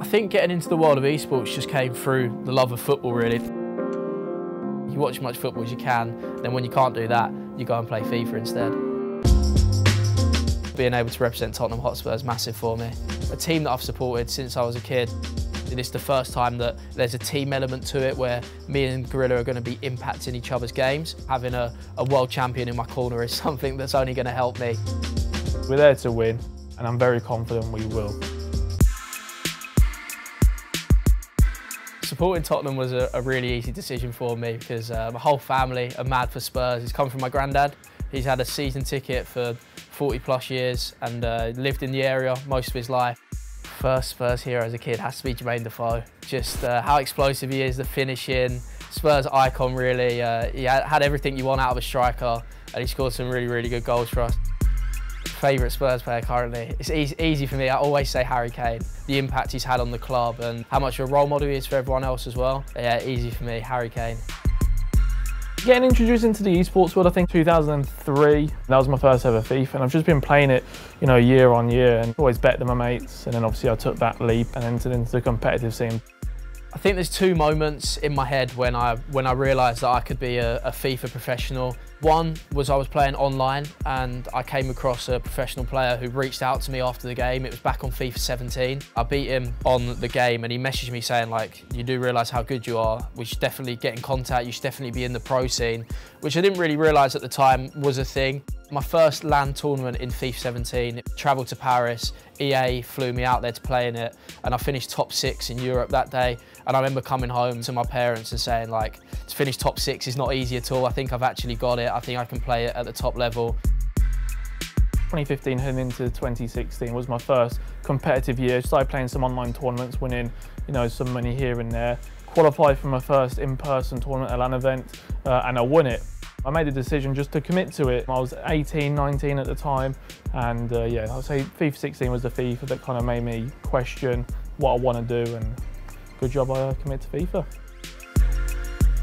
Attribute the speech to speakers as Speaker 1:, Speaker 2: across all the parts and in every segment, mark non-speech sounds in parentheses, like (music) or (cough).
Speaker 1: I think getting into the world of esports just came through the love of football really. You watch as much football as you can, then when you can't do that, you go and play FIFA instead. Being able to represent Tottenham Hotspur is massive for me. A team that I've supported since I was a kid. It's the first time that there's a team element to it where me and Gorilla are going to be impacting each other's games. Having a, a world champion in my corner is (laughs) something that's only going to help me.
Speaker 2: We're there to win, and I'm very confident we will.
Speaker 1: Supporting Tottenham was a, a, really easy decision for me because uh, my whole family are mad for Spurs. It's come from my granddad. He's had a season ticket for 40 plus years and uh, lived in the area most of his life. First Spurs hero as a kid has to be Jermaine Defoe. Just uh, how explosive he is, the finishing, Spurs icon really. Uh, he had everything you want out of a striker and he scored some really, really good goals for us favourite Spurs player currently. It's easy, easy, for me. I always say Harry Kane. The impact he's had on the club and how much of a role model he is for everyone else as well. Yeah, easy for me. Harry Kane.
Speaker 2: Getting introduced into the esports world, I think 2003, that was my first ever FIFA, and I've just been playing it, you know, year on year, and always bet than my mates, and then obviously I took that leap and entered into the competitive scene.
Speaker 1: I think there's two moments in my head when I when I realised that I could be a, a, FIFA professional. One was I was playing online and I came across a professional player who reached out to me after the game. It was back on FIFA 17. I beat him on the game and he messaged me saying like, you do realise how good you are. We should definitely get in contact. You should definitely be in the pro scene, which I didn't really realise at the time was a thing. My first LAN tournament in FIFA 17, travelled to Paris, EA flew me out there to play in it, and I finished top six in Europe that day. And I remember coming home to my parents and saying like, to finish top six is not easy at all. I think I've actually got it. I think I can play it at the top level.
Speaker 2: 2015 heading into 2016 was my first competitive year. Started playing some online tournaments, winning, you know, some money here and there. Qualified for my first in-person tournament LAN event, uh, and I won it. I made a decision just to commit to it. I was 18, 19 at the time, and uh, yeah, I'd say FIFA 16 was the FIFA that kind of made me question what I want to do, and good job I commit to FIFA.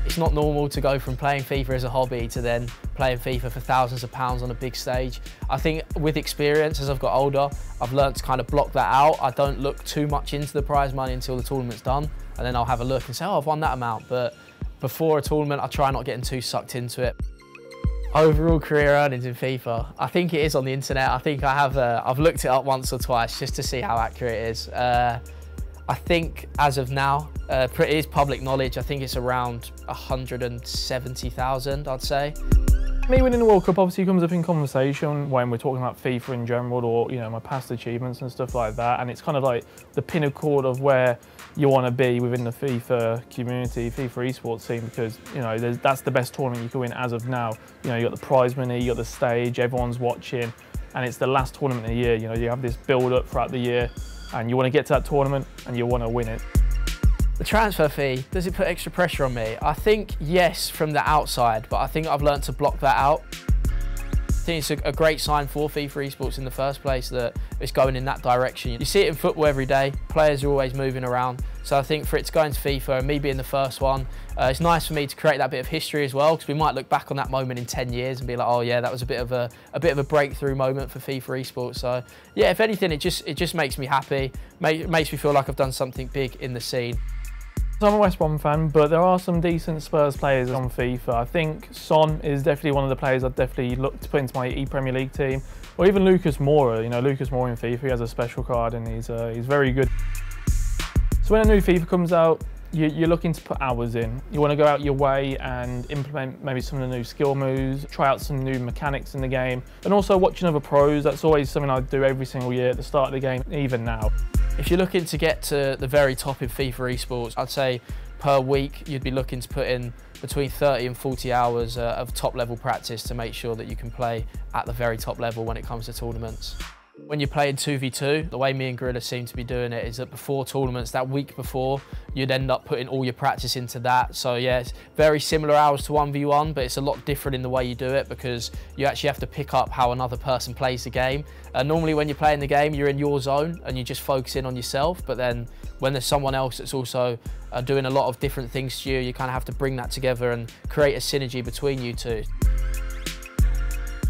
Speaker 1: It's not normal to go from playing FIFA as a hobby to then playing FIFA for thousands of pounds on a big stage. I think with experience, as I've got older, I've learned to kind of block that out. I don't look too much into the prize money until the tournament's done, and then I'll have a look and say, oh, I've won that amount. But before a tournament, I try not getting too sucked into it. Overall career earnings in FIFA, I think it is on the internet. I think I have, uh, I've looked it up once or twice just to see how accurate it is. Uh, I think as of now, uh, it is public knowledge. I think it's around 170,000, I'd say.
Speaker 2: Me winning the World Cup obviously comes up in conversation when we're talking about FIFA in general or, you know, my past achievements and stuff like that. And it's kind of like the pinnacle of where you want to be within the FIFA community, FIFA esports scene, because, you know, that's the best tournament you can win as of now. You know, you got the prize money, you got the stage, everyone's watching, and it's the last tournament of the year. You know, you have this build up throughout the year and you want to get to that tournament and you want to win it.
Speaker 1: The transfer fee, does it put extra pressure on me? I think yes from the outside, but I think I've learned to block that out. I think it's a, a great sign for FIFA esports in the first place that it's going in that direction. You see it in football every day, players are always moving around. So I think for it to go into FIFA and me being the first one, uh, it's nice for me to create that bit of history as well because we might look back on that moment in 10 years and be like, oh yeah, that was a bit of a, a bit of a breakthrough moment for FIFA esports. So yeah, if anything, it just it just makes me happy, Make, makes me feel like I've done something big in the scene.
Speaker 2: I'm a West Brom fan, but there are some decent Spurs players on FIFA. I think Son is definitely one of the players I'd definitely look to put into my E-Premier League team. Or even Lucas Moura, you know, Lucas Moura in FIFA, he has a special card and he's, uh, he's very good. So when a new FIFA comes out, you're looking to put hours in. You want to go out your way and implement maybe some of the new skill moves, try out some new mechanics in the game, and also watching other pros. That's always something I do every single year at the start of the game, even now.
Speaker 1: If you're looking to get to the very top in FIFA esports, I'd say per week you'd be looking to put in between 30 and 40 hours uh, of top level practice to make sure that you can play at the very top level when it comes to tournaments. When you're playing 2v2, the way me and Gorilla seem to be doing it is that before tournaments, that week before, you'd end up putting all your practice into that. So yeah, it's very similar hours to 1v1, but it's a lot different in the way you do it because you actually have to pick up how another person plays the game. Uh, normally when you're playing the game, you're in your zone and you just focus in on yourself. But then when there's someone else that's also uh, doing a lot of different things to you, you kind of have to bring that together and create a synergy between you two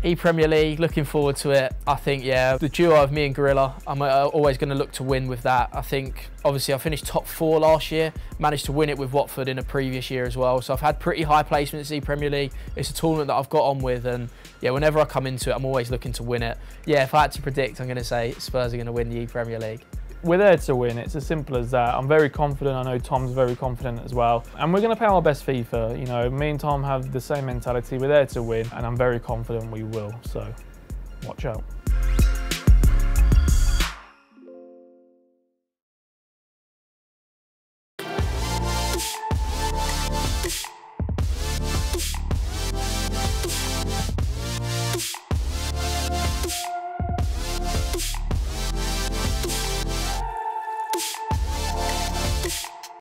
Speaker 1: E-Premier League, looking forward to it. I think, yeah, the duo of me and Gorilla, I'm uh, always going to look to win with that. I think, obviously, I finished top four last year, managed to win it with Watford in a previous year as well. So I've had pretty high placements in E-Premier League. It's a tournament that I've got on with, and yeah, whenever I come into it, I'm always looking to win it. Yeah, if I had to predict, I'm going to say Spurs are going to win the E-Premier League
Speaker 2: we're there to win. It's as simple as that. I'm very confident. I know Tom's very confident as well. And we're going to play our best FIFA. You know, me and Tom have the same mentality. We're there to win, and I'm very confident we will. So watch out.